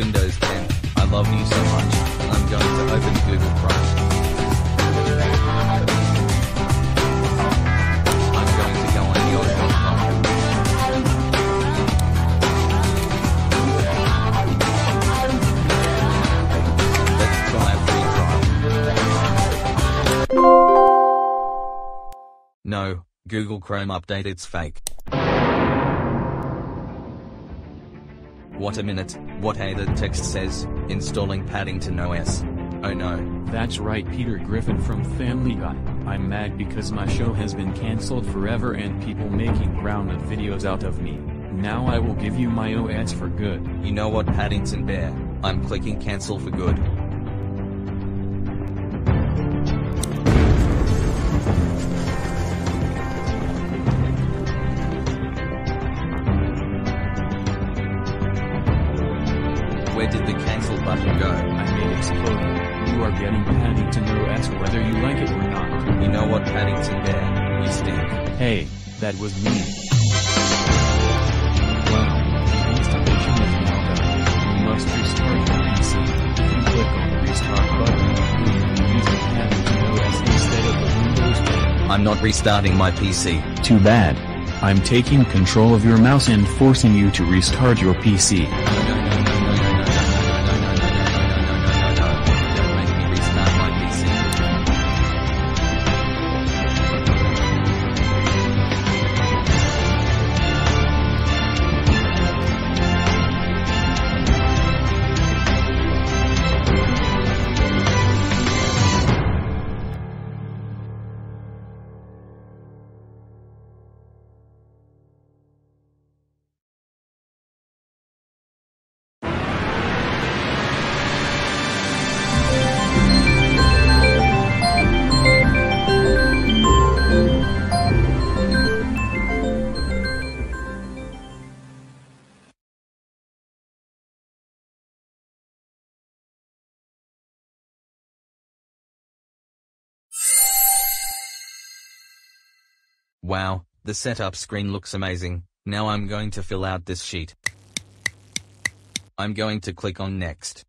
Windows 10. I love you so much. I'm going to open Google Chrome. I'm going to go on. Let's try a free trial. No, Google Chrome update it's fake. What a minute, what a the text says, installing Paddington OS. Oh no. That's right Peter Griffin from Family Guy. I'm mad because my show has been cancelled forever and people making grounded videos out of me. Now I will give you my OS for good. You know what Paddington Bear, I'm clicking cancel for good. That was me. Wow, the installation is now done. You must restart your PC. If you click on the restart button, you will be using Paddington OS instead of the Windows 10. I'm not restarting my PC. Too bad. I'm taking control of your mouse and forcing you to restart your PC. Wow, the setup screen looks amazing. Now I'm going to fill out this sheet. I'm going to click on next.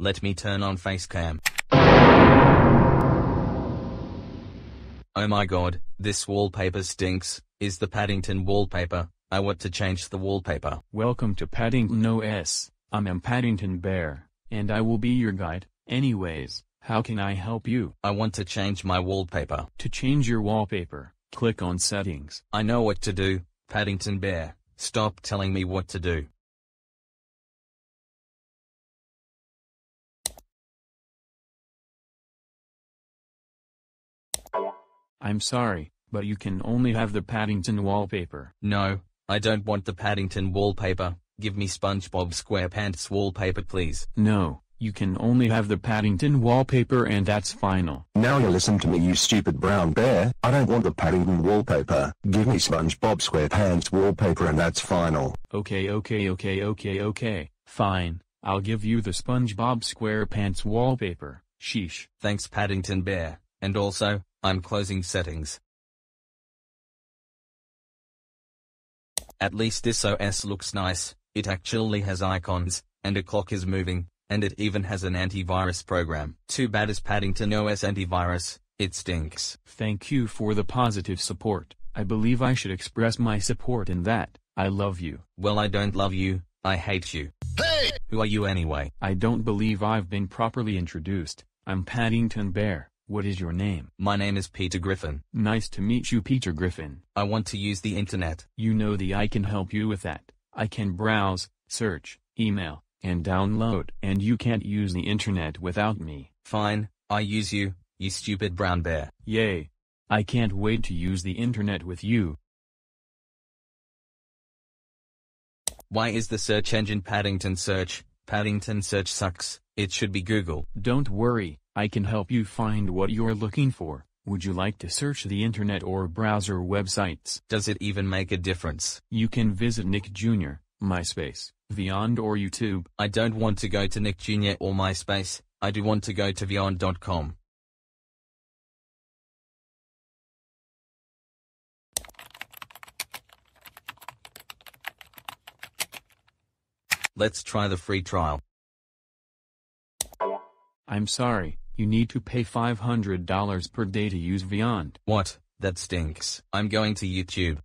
Let me turn on facecam. Oh my god, this wallpaper stinks. Is the Paddington wallpaper? I want to change the wallpaper. Welcome to Paddington OS. I'm M. Paddington Bear, and I will be your guide. Anyways, how can I help you? I want to change my wallpaper. To change your wallpaper, click on Settings. I know what to do, Paddington Bear. Stop telling me what to do. I'm sorry, but you can only have the Paddington wallpaper. No, I don't want the Paddington wallpaper. Give me SpongeBob SquarePants wallpaper please. No, you can only have the Paddington wallpaper and that's final. Now you listen to me you stupid brown bear, I don't want the Paddington wallpaper, give me SpongeBob SquarePants wallpaper and that's final. Okay okay okay okay okay, fine, I'll give you the SpongeBob SquarePants wallpaper, sheesh. Thanks Paddington Bear. And also, I'm closing settings. At least this OS looks nice, it actually has icons, and a clock is moving, and it even has an antivirus program. Too bad it's Paddington OS antivirus, it stinks. Thank you for the positive support, I believe I should express my support in that, I love you. Well I don't love you, I hate you. Hey! Who are you anyway? I don't believe I've been properly introduced, I'm Paddington Bear, what is your name? My name is Peter Griffin. Nice to meet you Peter Griffin. I want to use the internet. You know the I can help you with that. I can browse, search, email, and download. And you can't use the internet without me. Fine, I use you, you stupid brown bear. Yay. I can't wait to use the internet with you. Why is the search engine Paddington Search? Paddington Search sucks, it should be Google. Don't worry, I can help you find what you're looking for. Would you like to search the internet or browser websites? Does it even make a difference? You can visit Nick Jr., MySpace, Vyond or YouTube. I don't want to go to Nick Jr. or MySpace, I do want to go to Vyond.com. Let's try the free trial. I'm sorry, you need to pay $500 per day to use Vyond. What? That stinks. I'm going to YouTube.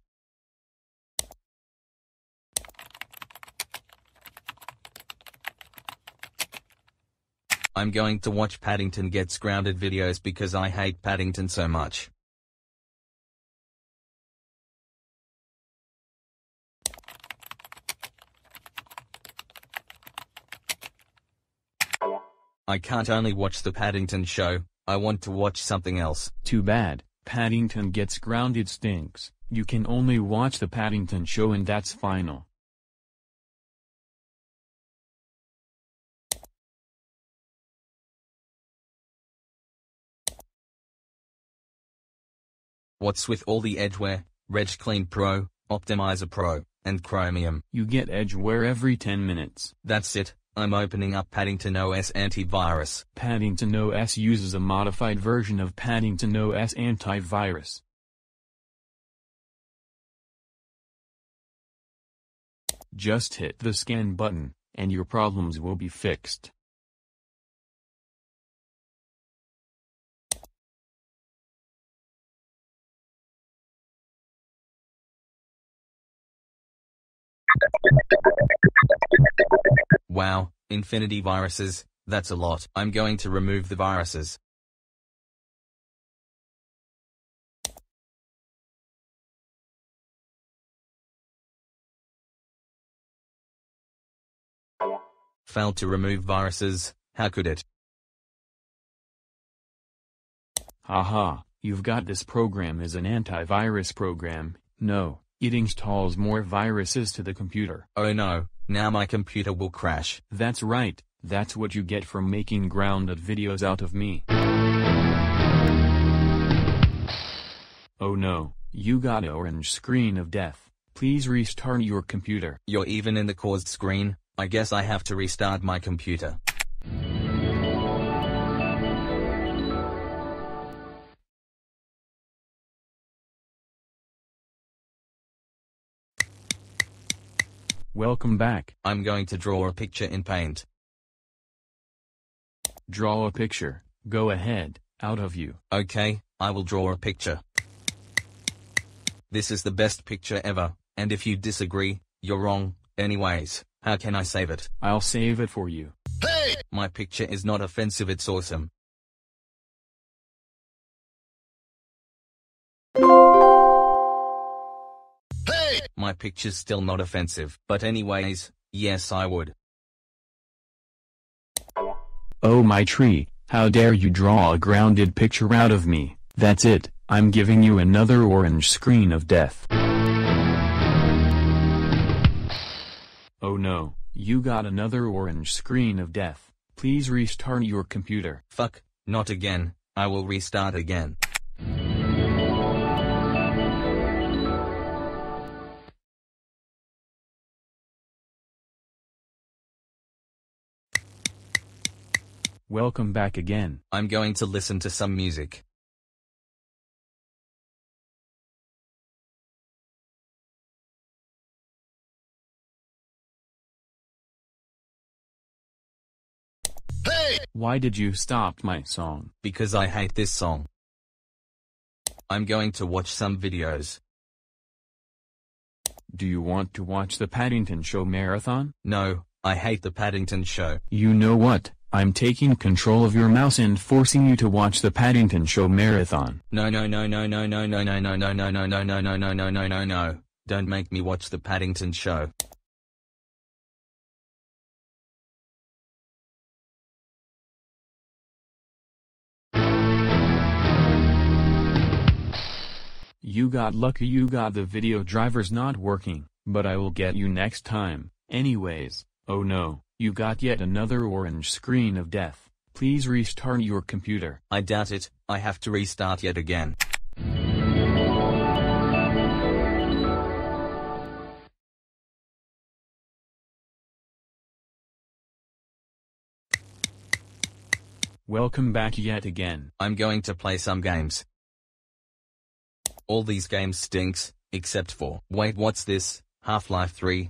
I'm going to watch Paddington Gets Grounded videos because I hate Paddington so much. I can't only watch the Paddington show, I want to watch something else. Too bad, Paddington Gets Grounded stinks. You can only watch the Paddington show and that's final. What's with all the edgeware, Reg Clean Pro, Optimizer Pro, and Chromium? You get Edgeware every 10 minutes. That's it, I'm opening up Paddington OS Antivirus. Paddington OS uses a modified version of Paddington OS antivirus. Just hit the scan button, and your problems will be fixed. Wow, infinity viruses, that's a lot. I'm going to remove the viruses. Failed to remove viruses, how could it? Haha, you've got this program as an antivirus program, no, it installs more viruses to the computer. Oh no, now my computer will crash. That's right, that's what you get for making grounded videos out of me. Oh no, you got an orange screen of death. Please restart your computer. You're even in the caused screen, I guess I have to restart my computer. Welcome back. I'm going to draw a picture in Paint. Draw a picture. Go ahead, out of you. Okay, I will draw a picture. This is the best picture ever, and if you disagree, you're wrong. Anyways, how can I save it? I'll save it for you. Hey! My picture is not offensive, it's awesome. My picture's still not offensive, but anyways, yes I would. Oh my tree, how dare you draw a grounded picture out of me, that's it, I'm giving you another orange screen of death. Oh no, you got another orange screen of death, please restart your computer. Fuck, not again, I will restart again. Welcome back again. I'm going to listen to some music. Hey! Why did you stop my song? Because I hate this song. I'm going to watch some videos. Do you want to watch the Paddington Show marathon? No, I hate the Paddington show. You know what? I'm taking control of your mouse and forcing you to watch the Paddington Show marathon. No no no no no no no no no no no no no no no no no no no no. Don't make me watch the Paddington show. You got lucky you got the video drivers not working, but I will get you next time. Anyways, Oh no, you got yet another orange screen of death. Please restart your computer. I doubt it, I have to restart yet again. Welcome back yet again. I'm going to play some games. All these games stinks, except for, wait what's this, Half-Life 3,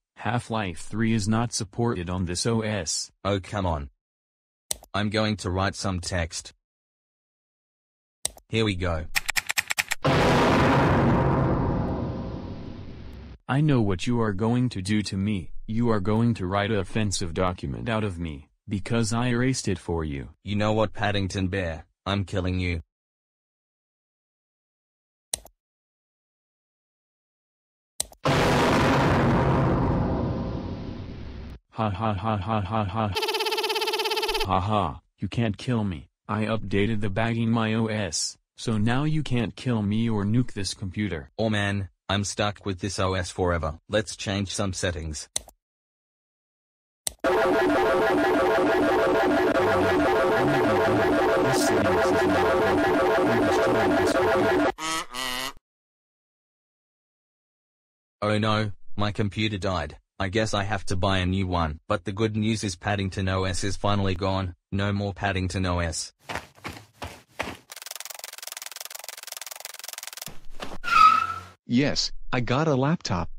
Half-Life 3 is not supported on this OS. Oh come on. I'm going to write some text. Here we go. I know what you are going to do to me, you are going to write a offensive document out of me, because I erased it for you. You know what Paddington Bear, I'm killing you. Ha ha ha ha ha ha. Ha ha, you can't kill me, I updated the bagging my OS, so now you can't kill me or nuke this computer. Oh man, I'm stuck with this OS forever. Let's change some settings. Oh no, my computer died. I guess I have to buy a new one. But the good news is Paddington OS is finally gone, no more Paddington OS. Yes, I got a laptop.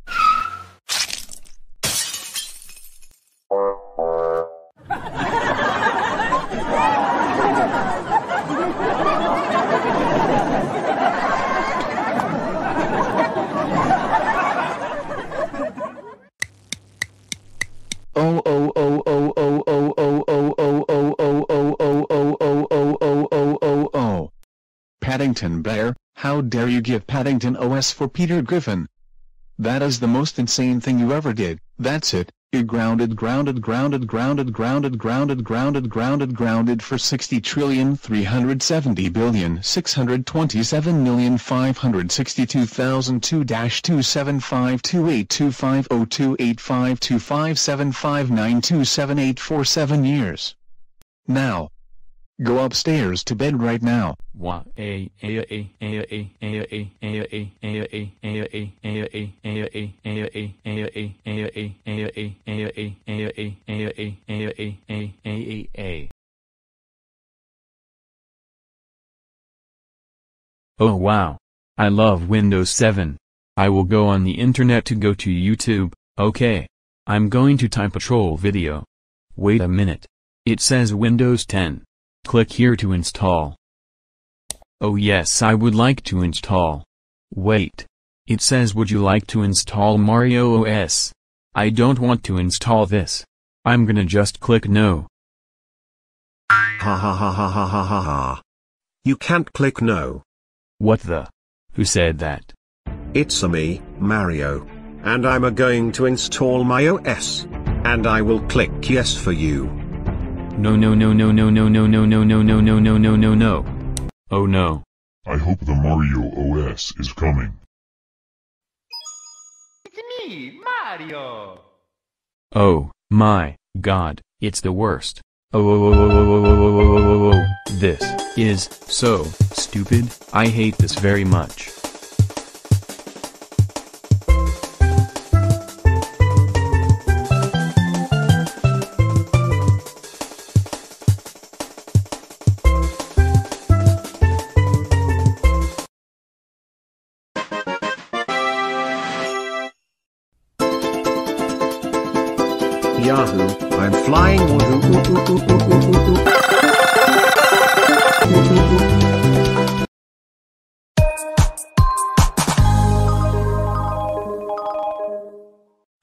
Dare you give Paddington OS for Peter Griffin? That is the most insane thing you ever did, that's it, you're grounded grounded grounded grounded grounded grounded grounded grounded grounded for 60 trillion 370 billion 627 million 562,002 275282502852575927847 years. Now. Go upstairs to bed right now. Oh wow. I love Windows 7. I will go on the internet to go to YouTube, okay. I'm going to type Patrol video. Wait a minute. It says Windows 10. Click here to install. Oh yes I would like to install. Wait. It says would you like to install Mario OS? I don't want to install this. I'm gonna just click no. Ha ha ha ha ha ha ha ha. You can't click no. What the? Who said that? It's a me, Mario. And I'm a going to install my OS. And I will click yes for you. No no no no no no no no no no no no no no no no. Oh no. I hope the Mario OS is coming. It's me, Mario! Oh, my, god, it's the worst. Oh, oh, oh, oh, oh, oh, oh, oh, oh, oh, oh. This is so stupid. I hate this very much.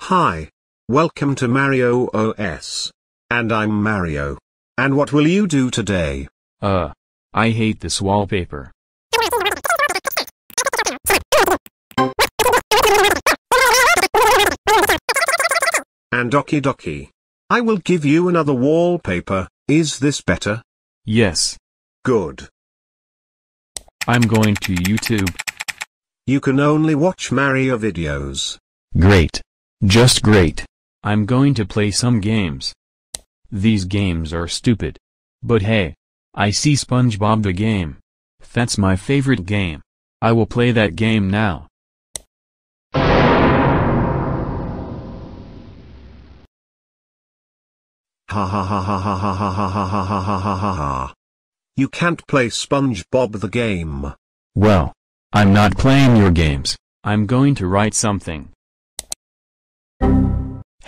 Hi. Welcome to Mario OS. And I'm Mario. And what will you do today? Uh, I hate this wallpaper. And Doki Doki. I will give you another wallpaper, is this better? Yes. Good. I'm going to YouTube. You can only watch Mario videos. Great. Just great. I'm going to play some games. These games are stupid. But hey. I see SpongeBob the game. That's my favorite game. I will play that game now. Ha ha ha ha ha ha ha ha ha ha ha ha ha ha ha. You can't play SpongeBob the game. Well. I'm not playing your games. I'm going to write something.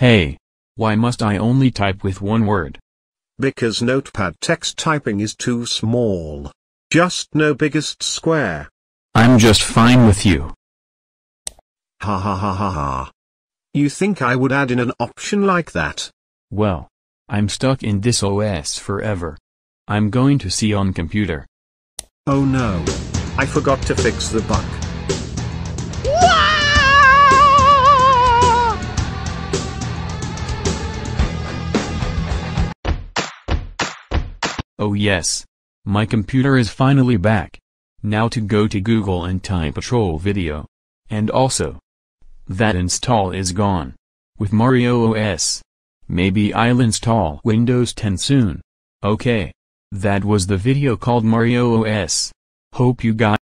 Hey. Why must I only type with one word? Because notepad text typing is too small. Just no biggest square. I'm just fine with you. Ha ha ha ha ha. You think I would add in an option like that? Well. I'm stuck in this OS forever. I'm going to see on computer. Oh no. I forgot to fix the bug. Oh yes. My computer is finally back. Now to go to Google and type Patrol video. And also. That install is gone. With Mario OS. Maybe I'll install Windows 10 soon. Okay. That was the video called Mario OS. Hope you guys